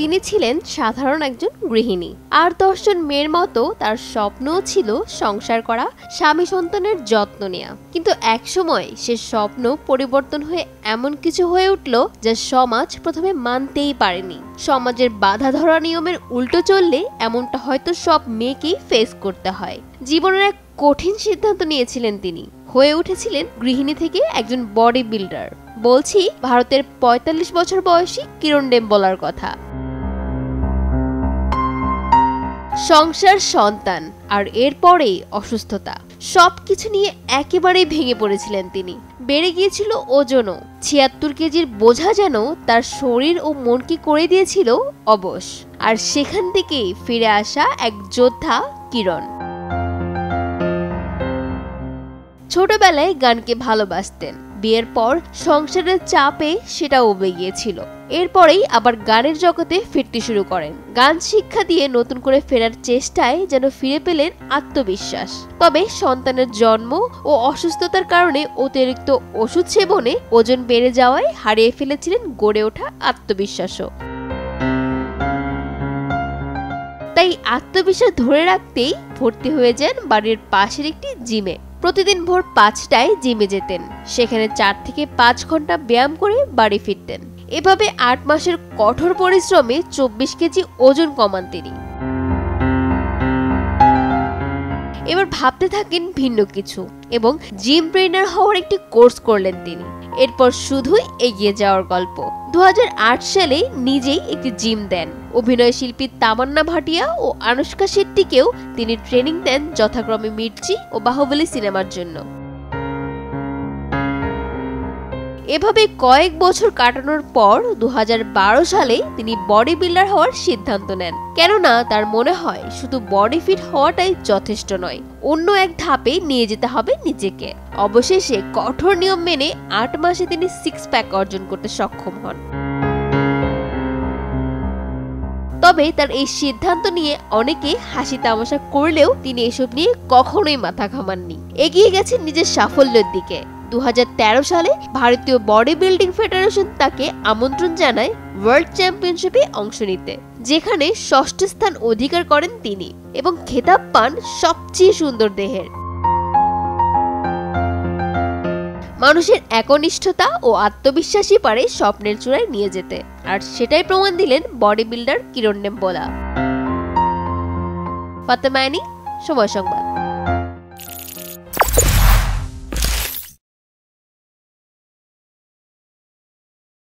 তিনি ছিলেন সাধারণ একজন গৃহিণী। আর দশজন মেয়ের মতো তার স্বপ্নও ছিল সংসার করা, স্বামী সন্তানের যত্ন নেওয়া কিন্তু একসময় সে স্বপ্ন পরিবর্তন হয়ে এমন কিছু হয়ে উঠল যা সমাজ প্রথমে মানতেই পারেনি। সমাজের বাধা ধরা নিয়মের উল্টো চললে এমনটা হয়তো সব মেয়েকেই ফেস করতে হয়। জীবনের এক কঠিন সিদ্ধান্ত নিয়েছিলেন তিনি। হয়ে উঠেছিলেন গৃহিণী থেকে একজন বডি বিল্ডার বলছি, ভারতের ৪৫ বছর বয়সী কিরণ ডেম্বলার কথা। সংসার, সন্তান আর এরপরেই অসুস্থতা। সব কিছু নিয়ে একেবারেই ভেঙে পড়েছিলেন তিনি। বেড়ে গিয়েছিল ওজনও। ছিয়াত্তর কেজির বোঝা যেন তার শরীর ও মনকে করে দিয়েছিল অবশ। আর সেখান থেকেই ফিরে আসা এক যোদ্ধা কিরণ। ছোটবেলায় গানকে ভালোবাসতেন। বিয়ের পর সংসারের চাপে সেটা উবে গিয়েছিল। এরপরেই আবার গানের জগতে ফিরতে শুরু করেন। গান শিক্ষা দিয়ে নতুন করে ফেরার চেষ্টায় যেন ফিরে পেলেন আত্মবিশ্বাস। তবে সন্তানের জন্ম ও অসুস্থতার কারণে অতিরিক্ত ওষুধ সেবনে ওজন বেড়ে যাওয়ায় হারিয়ে ফেলেছিলেন গড়ে ওঠা আত্মবিশ্বাসও। তাই আত্মবিশ্বাস ধরে রাখতেই ভর্তি হয়ে যান বাড়ির পাশের একটি জিমে। প্রতিদিন ভোর পাঁচটায় জিমে যেতেন। সেখানে চার থেকে পাঁচ ঘণ্টা ব্যায়াম করে বাড়ি ফিরতেন। এভাবে আট মাসের কঠোর পরিশ্রমে চব্বিশ কেজি ওজন কমান তিনি। এবার ভাবতে থাকেন ভিন্ন কিছু এবং জিম ট্রেনার হওয়ার একটি কোর্স করলেন তিনি। এরপর শুধুই এগিয়ে যাওয়ার গল্প। দু হাজার আট সালে নিজেই একটি জিম দেন। অভিনয় শিল্পী তামান্না ভাটিয়া ও আনুষ্কা শেট্টিকেও তিনি ট্রেনিং দেন যথাক্রমে মির্চি ও বাহুবলী সিনেমার জন্য। এভাবে কয়েক বছর কাটানোর পর দুহাজার বারো সালে তিনি বডি বিল্ডার হওয়ার সিদ্ধান্ত নেন। কেননা তার মনে হয় শুধু বডি ফিট হওয়াটাই যথেষ্ট নয়, অন্য এক ধাপে নিয়ে যেতে হবে নিজেকে। অবশেষে কঠোর নিয়ম মেনে আট মাসে তিনি সিক্স প্যাক অর্জন করতে সক্ষম হন। তবে তার এই সিদ্ধান্ত নিয়ে অনেকে হাসি তামাশা করলেও তিনি এসব নিয়ে কখনোই মাথা ঘামাননি। এগিয়ে গেছেন নিজের সাফল্যের দিকে। দু হাজার তেরো সালে ভারতীয় বডি বিল্ডিং ফেডারেশন তাকে আমন্ত্রণ জানায় ওয়ার্ল্ড চ্যাম্পিয়নশিপে অংশ নিতে, যেখানে ষষ্ঠ স্থান অধিকার করেন তিনি এবং খেতাব পান সবচেয়ে সুন্দর দেহের। মানুষের একনিষ্ঠতা ও আত্মবিশ্বাসই পারে স্বপ্নের চূড়ায় নিয়ে যেতে, আর সেটাই প্রমাণ দিলেন বডি বিল্ডার কিরণ নেম্বলা। ফাতেমায়নি সময় সংবাদ।